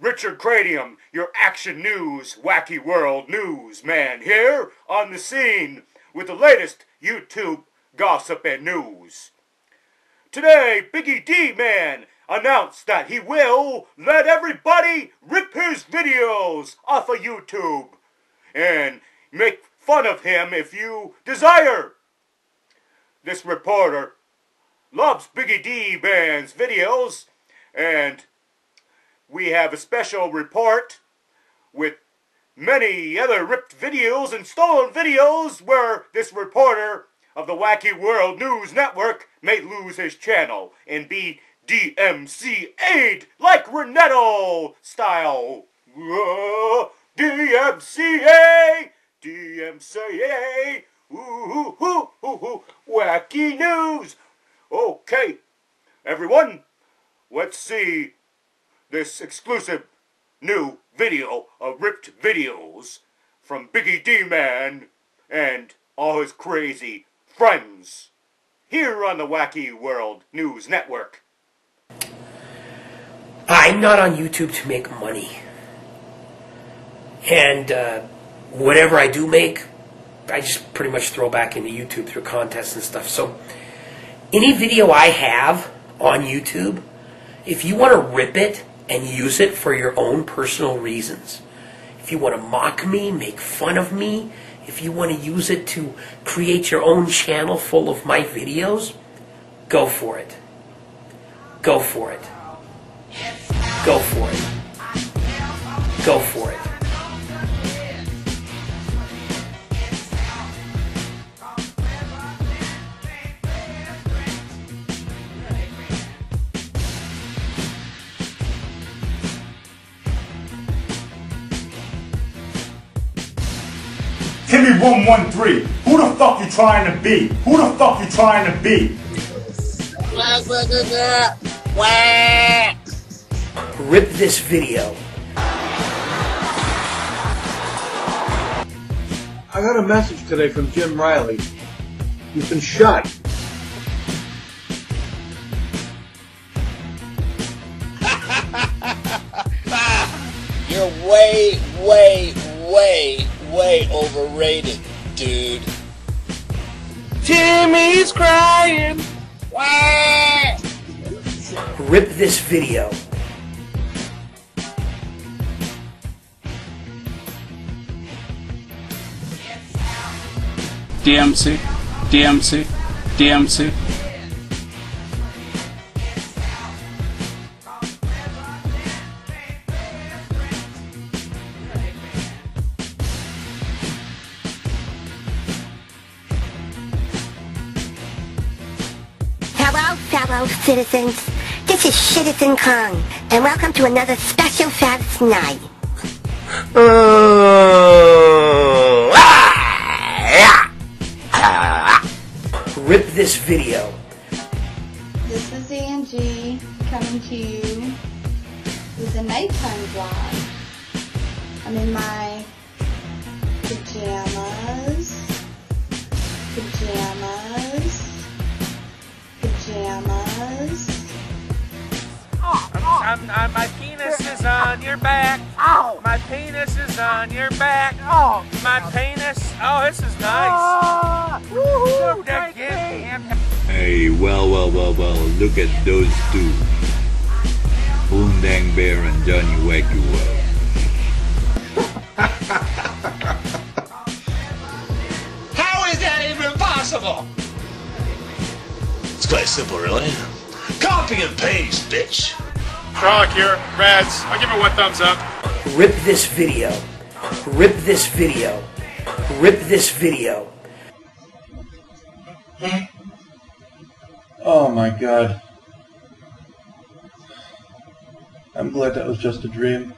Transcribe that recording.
Richard Cranium, your action news, wacky world news man, here on the scene with the latest YouTube gossip and news. Today, Biggie D Man announced that he will let everybody rip his videos off of YouTube and make fun of him if you desire. This reporter loves Biggie D Man's videos and we have a special report with many other ripped videos and stolen videos where this reporter of the Wacky World News Network may lose his channel and be DMCA'd like Renetto style. Whoa, DMCA, DMCA, ooh, ooh, ooh, ooh, wacky news. Okay, everyone, let's see this exclusive new video of ripped videos from Biggie D-Man and all his crazy friends here on the Wacky World News Network. I'm not on YouTube to make money. And uh, whatever I do make, I just pretty much throw back into YouTube through contests and stuff. So any video I have on YouTube, if you want to rip it and use it for your own personal reasons, if you want to mock me, make fun of me, if you want to use it to create your own channel full of my videos, go for it. Go for it. Go for it. Go for it. Timmy 113, who the fuck you trying to be? Who the fuck you trying to be? Rip this video. I got a message today from Jim Riley. He's been shot. Way overrated, dude. Timmy's crying. Wah! Rip this video. DMC, DMC, DMC. Hello, fellow citizens. This is Citizen Kong, and welcome to another special Fast Night. Ah, Rip this video. This is Angie coming to you with a nighttime vlog. I'm in my pajamas, pajamas, pajamas. Oh, I'm, I'm, my penis is on your back. Ow! My penis is on your back. Oh! My penis. Oh, this is nice. Ah. Woohoo! Hey, well, well, well, well, look at those two. Boom Dang Bear and Johnny Wacky quite simple, really. Copy and paste, bitch. Frolic here, Rads. I'll give it one thumbs up. Rip this video. Rip this video. Rip this video. Hmm? Oh my god. I'm glad that was just a dream.